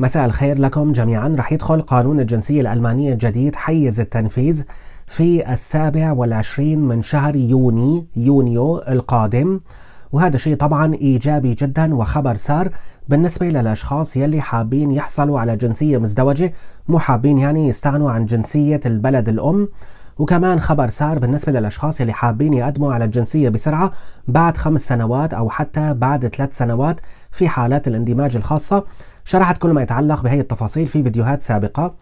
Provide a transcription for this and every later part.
مساء الخير لكم جميعا. رح يدخل قانون الجنسية الألمانية الجديد حيز التنفيذ في السابع والعشرين من شهر يوني يونيو القادم. وهذا شيء طبعا إيجابي جدا وخبر سار بالنسبة للأشخاص يلي حابين يحصلوا على جنسية مزدوجة. مو حابين يعني يستغنوا عن جنسية البلد الأم. وكمان خبر سار بالنسبة للأشخاص اللي حابين يقدموا على الجنسية بسرعة بعد خمس سنوات أو حتى بعد ثلاث سنوات في حالات الاندماج الخاصة. شرحت كل ما يتعلق بهي التفاصيل في فيديوهات سابقة.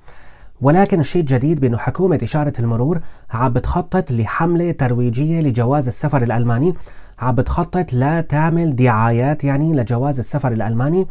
ولكن الشيء الجديد بأنه حكومة إشارة المرور عم بتخطط لحملة ترويجية لجواز السفر الألماني. عم بتخطط لتعمل دعايات يعني لجواز السفر الألماني.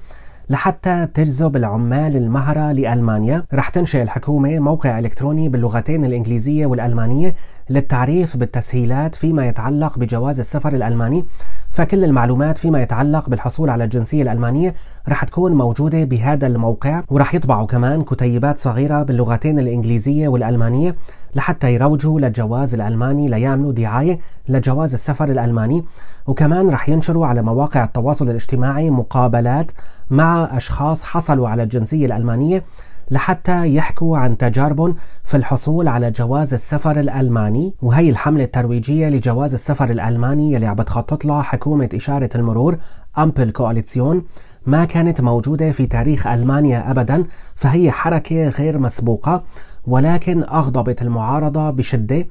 لحتى تجذب العمال المهرة لألمانيا. رح تنشئ الحكومة موقع إلكتروني باللغتين الإنجليزية والألمانية للتعريف بالتسهيلات فيما يتعلق بجواز السفر الألماني. فكل المعلومات فيما يتعلق بالحصول على الجنسية الألمانية رح تكون موجودة بهذا الموقع ورح يطبعوا كمان كتيبات صغيرة باللغتين الإنجليزية والألمانية لحتى يروجوا للجواز الألماني ليعملوا دعاية لجواز السفر الألماني. وكمان رح ينشروا على مواقع التواصل الاجتماعي مقابلات مع أشخاص حصلوا على الجنسية الألمانية لحتى يحكوا عن تجاربهم في الحصول على جواز السفر الألماني. وهي الحملة الترويجية لجواز السفر الألماني يلي عم بتخطط لها حكومة إشارة المرور أمبل كواليسيون ما كانت موجودة في تاريخ ألمانيا أبدا فهي حركة غير مسبوقة ولكن أغضبت المعارضة بشدة.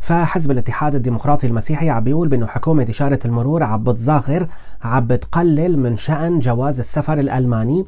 فحزب الاتحاد الديمقراطي المسيحي عم بيقول بأنه حكومة إشارة المرور عم بتظاهر عم بتقلل من شأن جواز السفر الألماني.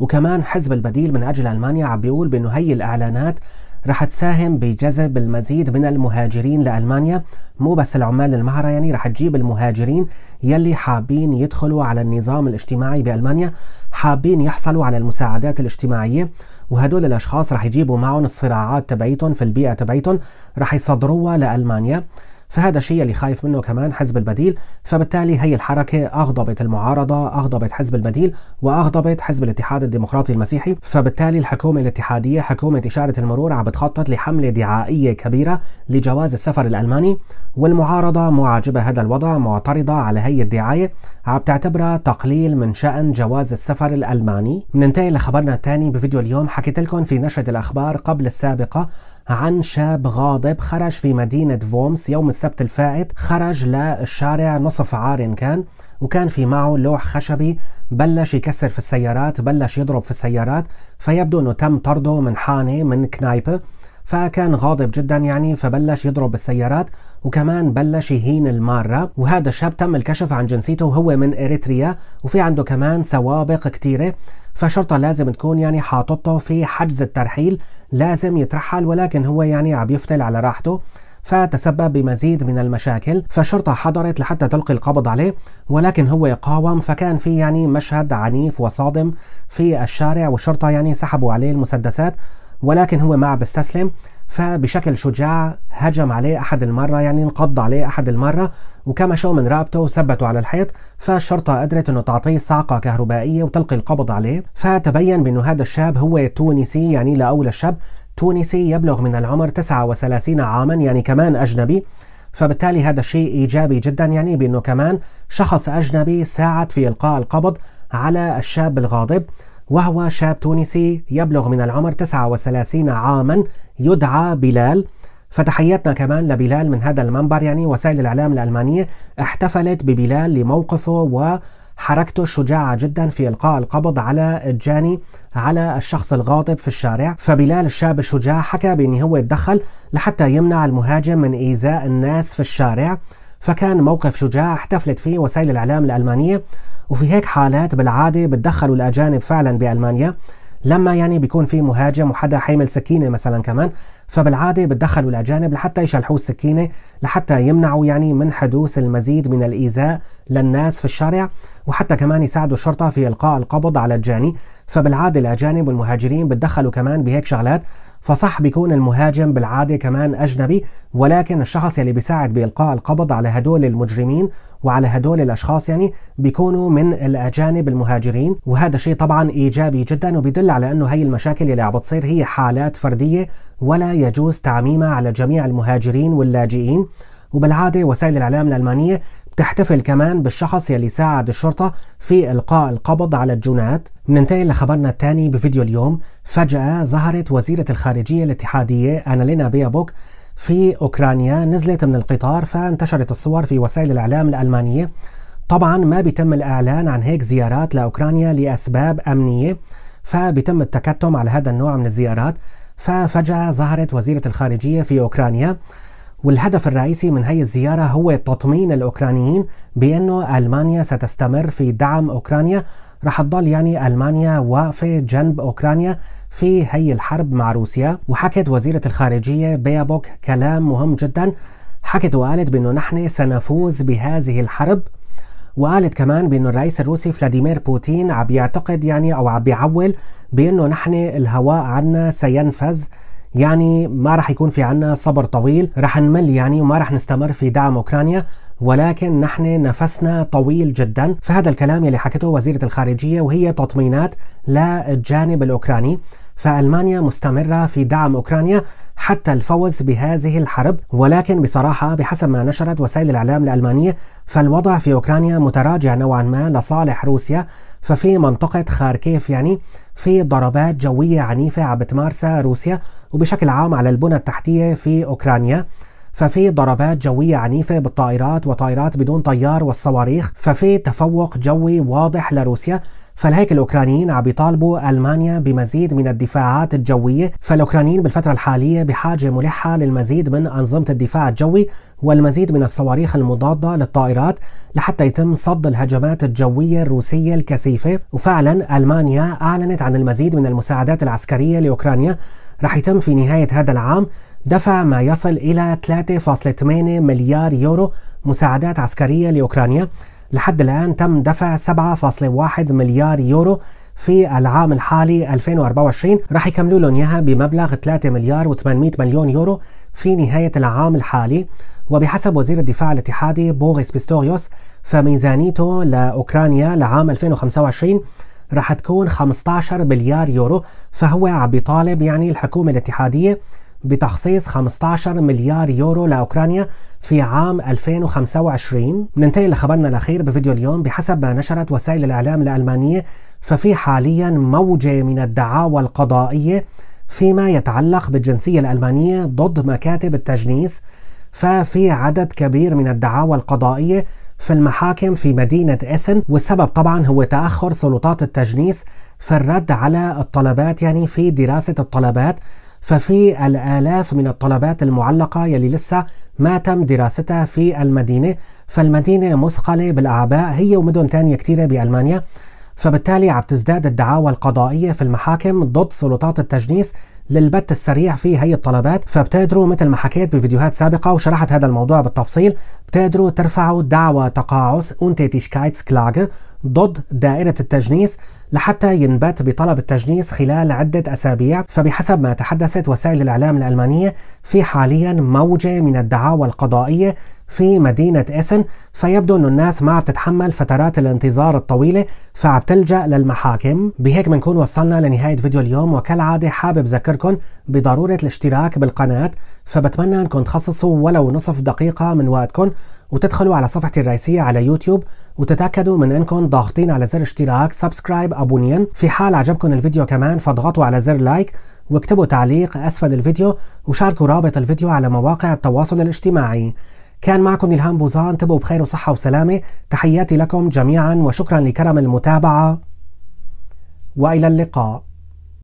وكمان حزب البديل من أجل ألمانيا عم بيقول بأنه هي الإعلانات رح تساهم بجذب المزيد من المهاجرين لألمانيا. مو بس العمال المهرة يعني رح تجيب المهاجرين يلي حابين يدخلوا على النظام الاجتماعي بألمانيا حابين يحصلوا على المساعدات الاجتماعية وهدول الأشخاص رح يجيبوا معهم الصراعات تبعيتهم في البيئة تبعيتهم رح يصدروها لألمانيا. فهذا الشيء اللي خايف منه كمان حزب البديل. فبالتالي هي الحركة أغضبت المعارضة أغضبت حزب البديل وأغضبت حزب الاتحاد الديمقراطي المسيحي. فبالتالي الحكومة الاتحادية حكومة إشارة المرور عم بتخطط لحملة دعائية كبيرة لجواز السفر الألماني. والمعارضة مو عاجبها هذا الوضع معترضة على هي الدعاية. عم تعتبرها تقليل من شأن جواز السفر الألماني. ننتقل لخبرنا الثاني بفيديو اليوم. حكيت لكم في نشرة الأخبار قبل السابقة عن شاب غاضب خرج في مدينة فومس يوم السبت الفائت خرج للشارع نصف عار كان وكان في معه لوح خشبي بلش يكسر في السيارات بلش يضرب في السيارات فيبدو إنه تم طرده من حانة من كنايبة. فكان غاضب جدا يعني فبلش يضرب بالسيارات وكمان بلش يهين المارة. وهذا الشاب تم الكشف عن جنسيته وهو من إريتريا وفي عنده كمان سوابق كتيرة. فشرطة لازم تكون يعني حاططه في حجز الترحيل لازم يترحل ولكن هو يعني عم يفتل على راحته. فتسبب بمزيد من المشاكل. فالشرطة حضرت لحتى تلقي القبض عليه ولكن هو قاوم. فكان في يعني مشهد عنيف وصادم في الشارع والشرطة يعني سحبوا عليه المسدسات. ولكن هو ما بيستسلم فبشكل شجاع هجم عليه أحد المرة يعني انقض عليه أحد المرة وكمشوا من رقبته وثبتوا على الحيط فالشرطة قدرت أنه تعطيه صعقة كهربائية وتلقي القبض عليه. فتبين بأنه هذا الشاب هو تونسي يعني لأول الشاب تونسي يبلغ من العمر 39 عاما يعني كمان أجنبي. فبالتالي هذا الشيء إيجابي جدا يعني بأنه كمان شخص أجنبي ساعد في إلقاء القبض على الشاب الغاضب. وهو شاب تونسي يبلغ من العمر 39 عاما يدعى بلال. فتحياتنا كمان لبلال من هذا المنبر. يعني وسائل الإعلام الألمانية احتفلت ببلال لموقفه وحركته الشجاعة جدا في إلقاء القبض على الجاني على الشخص الغاضب في الشارع. فبلال الشاب الشجاع حكى بأنه هو يتدخل لحتى يمنع المهاجم من إيذاء الناس في الشارع. فكان موقف شجاع احتفلت فيه وسائل الإعلام الألمانية وفي هيك حالات بالعادة بتدخلوا الأجانب فعلا بألمانيا لما يعني بيكون في مهاجم وحدا حامل سكينة مثلا كمان فبالعادة بتدخلوا الأجانب لحتى يشلحوا السكينة لحتى يمنعوا يعني من حدوث المزيد من الإيذاء للناس في الشارع وحتى كمان يساعدوا الشرطة في إلقاء القبض على الجاني. فبالعادة الأجانب والمهاجرين بتدخلوا كمان بهيك شغلات فصح بيكون المهاجم بالعادة كمان أجنبي ولكن الشخص يلي بيساعد بإلقاء القبض على هدول المجرمين وعلى هدول الأشخاص يعني بيكونوا من الأجانب المهاجرين. وهذا شيء طبعا إيجابي جدا وبيدل على أنه هي المشاكل اللي عم بتصير هي حالات فردية ولا يجوز تعميمها على جميع المهاجرين واللاجئين. وبالعادة وسائل الإعلام الألمانية بتحتفل كمان بالشخص يلي ساعد الشرطة في إلقاء القبض على الجنات. بننتقل لخبرنا الثاني بفيديو اليوم. فجأة ظهرت وزيرة الخارجية الاتحادية أنالينا بيابوك في أوكرانيا. نزلت من القطار فانتشرت الصور في وسائل الإعلام الألمانية. طبعا ما بيتم الإعلان عن هيك زيارات لأوكرانيا لأسباب أمنية فبيتم التكتم على هذا النوع من الزيارات. ففجأة ظهرت وزيرة الخارجية في أوكرانيا. والهدف الرئيسي من هي الزيارة هو تطمين الأوكرانيين بأنه ألمانيا ستستمر في دعم أوكرانيا. رح تضل يعني ألمانيا واقفة جنب أوكرانيا في هي الحرب مع روسيا. وحكت وزيرة الخارجية بيابوك كلام مهم جدا. حكت وقالت بأنه نحن سنفوز بهذه الحرب. وقالت كمان بأنه الرئيس الروسي فلاديمير بوتين عم يعتقد يعني أو عم بيعول بأنه نحن الهواء عنا سينفذ. يعني ما رح يكون في عنا صبر طويل رح نمل يعني وما رح نستمر في دعم أوكرانيا ولكن نحن نفسنا طويل جدا. فهذا الكلام يلي حكته وزيرة الخارجية وهي تطمينات للجانب الأوكراني. فألمانيا مستمرة في دعم أوكرانيا حتى الفوز بهذه الحرب. ولكن بصراحة بحسب ما نشرت وسائل الإعلام الألمانية فالوضع في أوكرانيا متراجع نوعا ما لصالح روسيا. ففي منطقة خاركيف يعني في ضربات جوية عنيفة عم بتمارسها روسيا وبشكل عام على البنى التحتية في أوكرانيا. ففي ضربات جوية عنيفة بالطائرات وطائرات بدون طيار والصواريخ. ففي تفوق جوي واضح لروسيا. فلهيك الأوكرانيين عم بيطالبوا ألمانيا بمزيد من الدفاعات الجوية. فالأوكرانيين بالفترة الحالية بحاجة ملحة للمزيد من أنظمة الدفاع الجوي والمزيد من الصواريخ المضادة للطائرات لحتى يتم صد الهجمات الجوية الروسية الكثيفة. وفعلا ألمانيا أعلنت عن المزيد من المساعدات العسكرية لأوكرانيا. رح يتم في نهاية هذا العام دفع ما يصل إلى 3.8 مليار يورو مساعدات عسكرية لأوكرانيا. لحد الآن تم دفع 7.1 مليار يورو في العام الحالي 2024 راح يكملوا لهم إياها بمبلغ 3 مليار و800 مليون يورو في نهاية العام الحالي. وبحسب وزير الدفاع الاتحادي بوريس بيستوريوس فميزانيته لأوكرانيا لعام 2025 راح تكون 15 مليار يورو فهو عم بيطالب يعني الحكومة الاتحادية بتخصيص 15 مليار يورو لأوكرانيا في عام 2025 ننتقل لخبرنا الأخير بفيديو اليوم بحسب ما نشرت وسائل الإعلام الألمانية ففي حاليا موجة من الدعاوى القضائية فيما يتعلق بالجنسية الألمانية ضد مكاتب التجنيس ففي عدد كبير من الدعاوى القضائية في المحاكم في مدينة إسن والسبب طبعا هو تأخر سلطات التجنيس في الرد على الطلبات يعني في دراسة الطلبات. ففي الآلاف من الطلبات المعلقة يلي لسه ما تم دراستها في المدينة فالمدينة مثقلة بالأعباء هي ومدن تانية كتيرة بألمانيا. فبالتالي عم تزداد الدعاوى القضائية في المحاكم ضد سلطات التجنيس للبت السريع في هي الطلبات. فبتقدروا مثل ما حكيت بفيديوهات سابقة وشرحت هذا الموضوع بالتفصيل. بتقدروا ترفعوا دعوى تقاعس Untätigkeitsklage ضد دائرة التجنيس لحتى ينبت بطلب التجنيس خلال عدة أسابيع. فبحسب ما تحدثت وسائل الإعلام الألمانية في حاليا موجة من الدعاوى القضائية في مدينة إسن فيبدو أن الناس ما بتتحمل فترات الانتظار الطويلة فعم تلجأ للمحاكم. بهيك بنكون وصلنا لنهاية فيديو اليوم وكالعادة حابب ذكركم بضرورة الاشتراك بالقناة فبتمنى أنكم تخصصوا ولو نصف دقيقة من وقتكم وتدخلوا على صفحتي الرئيسية على يوتيوب وتتأكدوا من أنكم ضاغطين على زر اشتراك subscribe abonnieren في حال عجبكم الفيديو كمان فاضغطوا على زر like واكتبوا تعليق أسفل الفيديو وشاركوا رابط الفيديو على مواقع التواصل الاجتماعي. كان معكم إلهام بوزان تبقوا بخير وصحة وسلامة. تحياتي لكم جميعا وشكرا لكرم المتابعة. وإلى اللقاء.